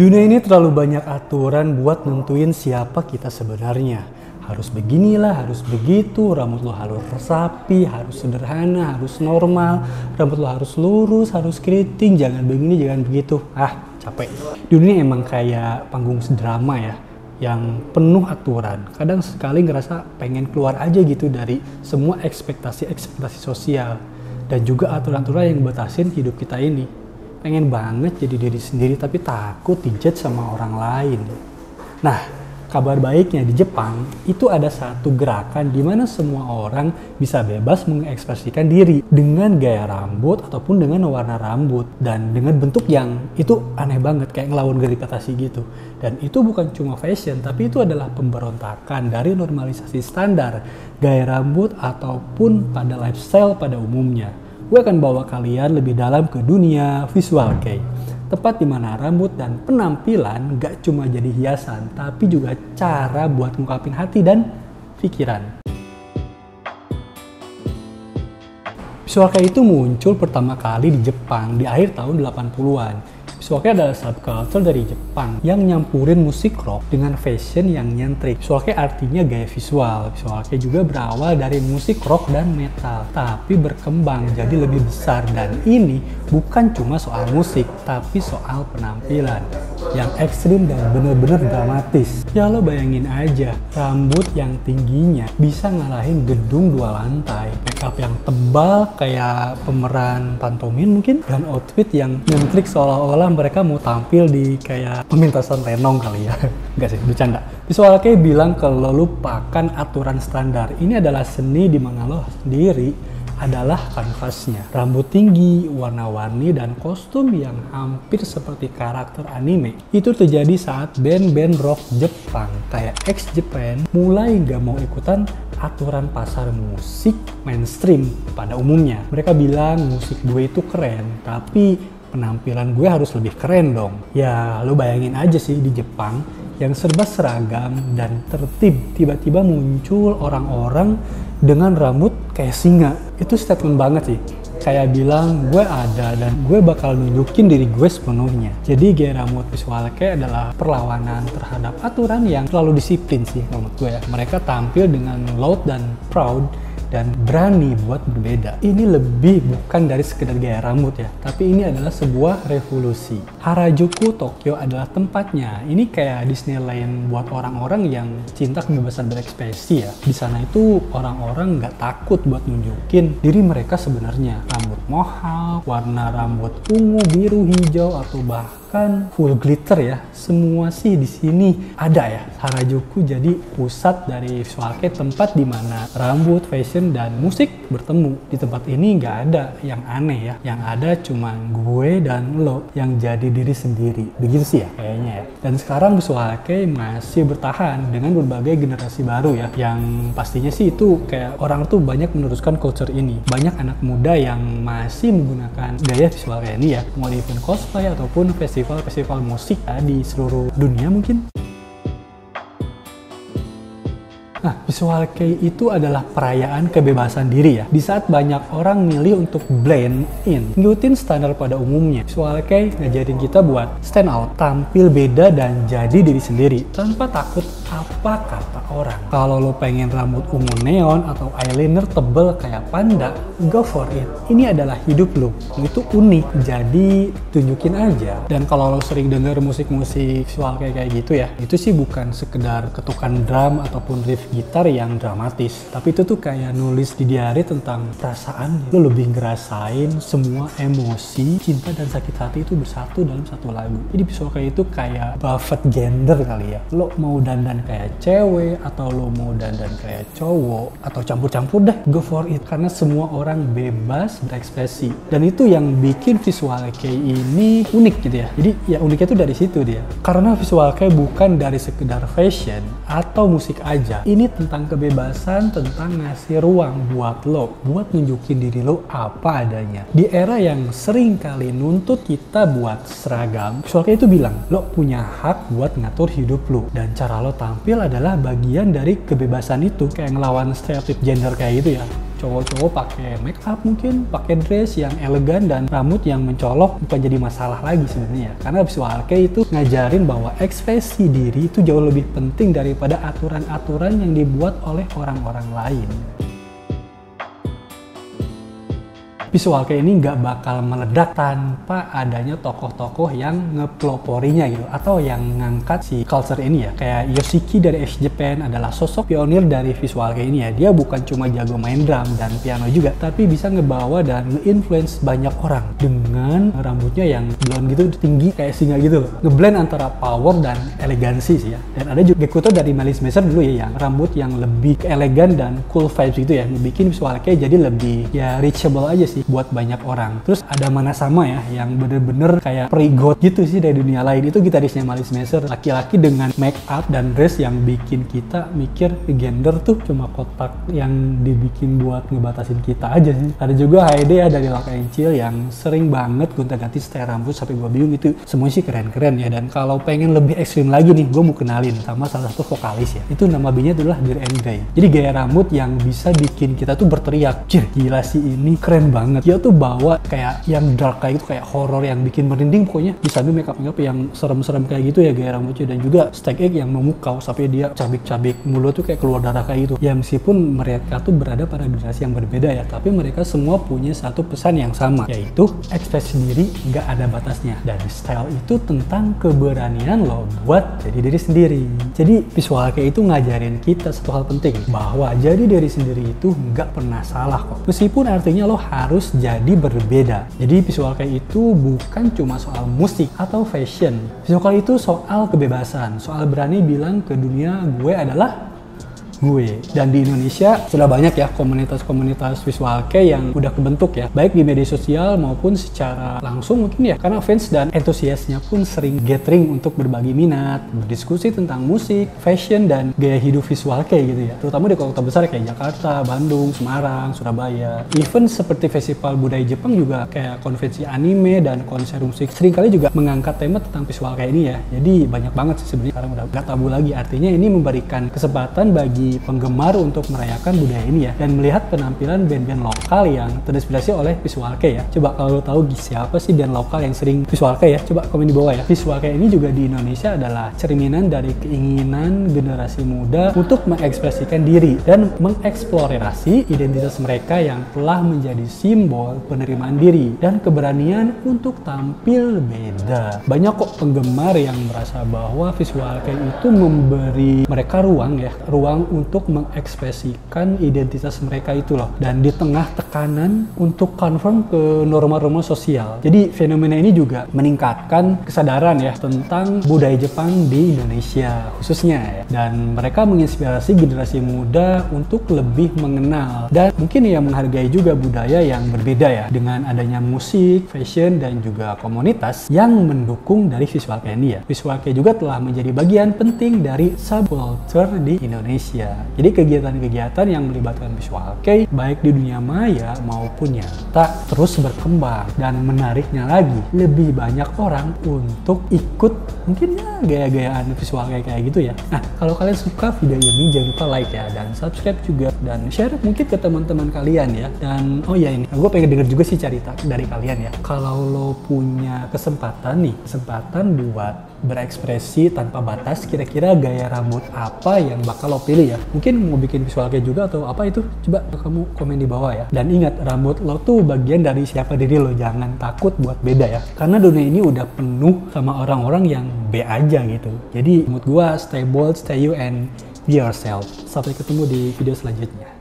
Dunia ini terlalu banyak aturan buat nentuin siapa kita sebenarnya. Harus beginilah, harus begitu, rambut lo harus rapi, harus sederhana, harus normal, rambut lo harus lurus, harus keriting, jangan begini, jangan begitu. Ah, capek. Dunia emang kayak panggung drama ya, yang penuh aturan. Kadang sekali ngerasa pengen keluar aja gitu dari semua ekspektasi-ekspektasi sosial dan juga aturan-aturan yang batasin hidup kita ini pengen banget jadi diri sendiri tapi takut dijudge sama orang lain. Nah, kabar baiknya di Jepang itu ada satu gerakan di mana semua orang bisa bebas mengekspresikan diri dengan gaya rambut ataupun dengan warna rambut dan dengan bentuk yang itu aneh banget kayak ngelawan gravitasi gitu. Dan itu bukan cuma fashion tapi itu adalah pemberontakan dari normalisasi standar gaya rambut ataupun pada lifestyle pada umumnya gue akan bawa kalian lebih dalam ke dunia visual kei. Tepat di mana rambut dan penampilan gak cuma jadi hiasan, tapi juga cara buat ngungkapin hati dan pikiran. Visual kei itu muncul pertama kali di Jepang di akhir tahun 80-an Suake adalah subculture dari Jepang yang nyampurin musik rock dengan fashion yang nyentrik. Suake artinya gaya visual. Suake juga berawal dari musik rock dan metal, tapi berkembang jadi lebih besar dan ini bukan cuma soal musik, tapi soal penampilan yang ekstrim dan bener-bener dramatis. Ya lo bayangin aja, rambut yang tingginya bisa ngalahin gedung dua lantai, makeup yang tebal kayak pemeran pantomin mungkin, dan outfit yang nyentrik seolah-olah mereka mau tampil di kayak pementasan lenong kali ya. Enggak sih, bercanda. Visual kayak bilang kalau lupakan aturan standar. Ini adalah seni di mana lo sendiri adalah kanvasnya. Rambut tinggi, warna-warni, dan kostum yang hampir seperti karakter anime. Itu terjadi saat band-band rock Jepang kayak X Japan mulai gak mau ikutan aturan pasar musik mainstream pada umumnya. Mereka bilang musik gue itu keren, tapi penampilan gue harus lebih keren dong. Ya, lo bayangin aja sih di Jepang yang serba seragam dan tertib tiba-tiba muncul orang-orang dengan rambut kayak singa. Itu statement banget sih. Kayak bilang gue ada dan gue bakal nunjukin diri gue sepenuhnya. Jadi gaya rambut visual kayak adalah perlawanan terhadap aturan yang terlalu disiplin sih menurut gue ya. Mereka tampil dengan loud dan proud dan berani buat berbeda. Ini lebih bukan dari sekedar gaya rambut ya, tapi ini adalah sebuah revolusi. Harajuku Tokyo adalah tempatnya. Ini kayak Disneyland buat orang-orang yang cinta kebebasan berekspresi ya. Di sana itu orang-orang nggak takut buat nunjukin diri mereka sebenarnya. Rambut mohawk, warna rambut ungu, biru, hijau, atau bah bahkan full glitter ya. Semua sih di sini ada ya. Harajuku jadi pusat dari visual kei tempat di mana rambut, fashion dan musik bertemu. Di tempat ini nggak ada yang aneh ya. Yang ada cuma gue dan lo yang jadi diri sendiri. Begitu sih ya kayaknya ya. Dan sekarang visual kei masih bertahan dengan berbagai generasi baru ya. Yang pastinya sih itu kayak orang tuh banyak meneruskan culture ini. Banyak anak muda yang masih menggunakan gaya visual kayak ini ya. Mau event cosplay ataupun festival festival-festival musik ya, di seluruh dunia mungkin Nah, visual kei itu adalah perayaan kebebasan diri ya. Di saat banyak orang milih untuk blend in, ngikutin standar pada umumnya. Visual kei ngajarin kita buat stand out, tampil beda dan jadi diri sendiri tanpa takut apa kata orang. Kalau lo pengen rambut ungu neon atau eyeliner tebel kayak panda, go for it. Ini adalah hidup lo. Itu unik, jadi tunjukin aja. Dan kalau lo sering denger musik-musik visual kayak kayak gitu ya, itu sih bukan sekedar ketukan drum ataupun riff gitar yang dramatis tapi itu tuh kayak nulis di diary tentang perasaan lo lebih ngerasain semua emosi cinta dan sakit hati itu bersatu dalam satu lagu jadi visual kayak itu kayak buffet gender kali ya lo mau dandan kayak cewek atau lo mau dandan kayak cowok atau campur-campur deh go for it karena semua orang bebas berekspresi dan itu yang bikin visual kayak ini unik gitu ya jadi ya uniknya tuh dari situ dia karena visual kayak bukan dari sekedar fashion atau musik aja ini tentang kebebasan, tentang ngasih ruang buat lo, buat nunjukin diri lo apa adanya. Di era yang sering kali nuntut kita buat seragam, soalnya itu bilang, lo punya hak buat ngatur hidup lo. Dan cara lo tampil adalah bagian dari kebebasan itu, kayak ngelawan stereotip gender kayak gitu ya. Cowok-cowok pakai make up mungkin pakai dress yang elegan dan rambut yang mencolok bukan jadi masalah lagi sebenarnya. Karena visual kei itu ngajarin bahwa ekspresi diri itu jauh lebih penting daripada aturan-aturan yang dibuat oleh orang-orang lain visual kayak ini nggak bakal meledak tanpa adanya tokoh-tokoh yang ngepeloporinya gitu atau yang ngangkat si culture ini ya. Kayak Yoshiki dari X Japan adalah sosok pionir dari visual kayak ini ya. Dia bukan cuma jago main drum dan piano juga tapi bisa ngebawa dan nge-influence banyak orang dengan rambutnya yang blonde gitu tinggi kayak singa gitu loh. Ngeblend antara power dan elegansi sih ya. Dan ada juga Gekuto dari Melis Mason dulu ya yang rambut yang lebih elegan dan cool vibes gitu ya. Ngebikin visual kayak jadi lebih ya reachable aja sih sih buat banyak orang. Terus ada mana sama ya yang bener-bener kayak perigot gitu sih dari dunia lain. Itu gitarisnya Malis Messer laki-laki dengan make up dan dress yang bikin kita mikir gender tuh cuma kotak yang dibikin buat ngebatasin kita aja sih. Ada juga HED ya dari Laka Encil yang sering banget gonta-ganti style rambut sampai gue bingung. Itu semuanya sih keren-keren ya. Dan kalau pengen lebih ekstrim lagi nih gue mau kenalin sama salah satu vokalis ya. Itu nama B-nya adalah Dear and Grey jadi gaya rambut yang bisa bikin kita tuh berteriak Cir, gila sih ini keren banget banget. Dia tuh bawa kayak yang dark kayak gitu kayak horror yang bikin merinding. Pokoknya bisa sambil makeup makeup yang serem-serem kayak gitu ya gaya rambutnya dan juga stack egg yang memukau sampai dia cabik-cabik mulut tuh kayak keluar darah kayak gitu. Ya meskipun mereka tuh berada pada generasi yang berbeda ya tapi mereka semua punya satu pesan yang sama yaitu ekspresi diri nggak ada batasnya. Dan style itu tentang keberanian lo buat jadi diri sendiri. Jadi visual kayak itu ngajarin kita satu hal penting. Bahwa jadi diri sendiri itu nggak pernah salah kok. Meskipun artinya lo harus harus jadi berbeda. Jadi visual kayak itu bukan cuma soal musik atau fashion. Visual itu soal kebebasan, soal berani bilang ke dunia gue adalah gue. Dan di Indonesia sudah banyak ya komunitas-komunitas visual kayak yang udah kebentuk ya, baik di media sosial maupun secara langsung mungkin ya, karena fans dan entusiasnya pun sering gathering untuk berbagi minat, berdiskusi tentang musik, fashion, dan gaya hidup visual kayak gitu ya. Terutama di kota besar kayak Jakarta, Bandung, Semarang, Surabaya. Even seperti festival budaya Jepang juga kayak konvensi anime dan konser musik sering kali juga mengangkat tema tentang visual kayak ini ya. Jadi banyak banget sih sebenarnya sekarang udah gak tabu lagi. Artinya ini memberikan kesempatan bagi penggemar untuk merayakan budaya ini ya dan melihat penampilan band-band lokal yang terinspirasi oleh Visual K ya. Coba kalau lo tahu siapa sih band lokal yang sering Visual K ya? Coba komen di bawah ya. Visual K ini juga di Indonesia adalah cerminan dari keinginan generasi muda untuk mengekspresikan diri dan mengeksplorasi identitas mereka yang telah menjadi simbol penerimaan diri dan keberanian untuk tampil beda. Banyak kok penggemar yang merasa bahwa Visual K itu memberi mereka ruang ya, ruang untuk mengekspresikan identitas mereka itu loh. Dan di tengah tekanan untuk confirm ke norma-norma sosial. Jadi fenomena ini juga meningkatkan kesadaran ya tentang budaya Jepang di Indonesia khususnya ya. Dan mereka menginspirasi generasi muda untuk lebih mengenal dan mungkin ya menghargai juga budaya yang berbeda ya. Dengan adanya musik, fashion dan juga komunitas yang mendukung dari visual ini ya. Visual kayak juga telah menjadi bagian penting dari subculture di Indonesia jadi kegiatan-kegiatan yang melibatkan visual kei baik di dunia maya maupun nyata terus berkembang dan menariknya lagi lebih banyak orang untuk ikut mungkin ya gaya-gayaan visual kayak kayak gitu ya. Nah kalau kalian suka video ini jangan lupa like ya dan subscribe juga dan share mungkin ke teman-teman kalian ya. Dan oh ya ini gue pengen denger juga sih cerita dari kalian ya. Kalau lo punya kesempatan nih kesempatan buat berekspresi tanpa batas kira-kira gaya rambut apa yang bakal lo pilih ya? Mungkin mau bikin visual kayak juga atau apa itu? Coba kamu komen di bawah ya. Dan ingat rambut lo tuh bagian dari siapa diri lo. Jangan takut buat beda ya. Karena dunia ini udah penuh sama orang-orang yang B aja gitu. Jadi menurut gua stay bold stay you and be yourself. Sampai ketemu di video selanjutnya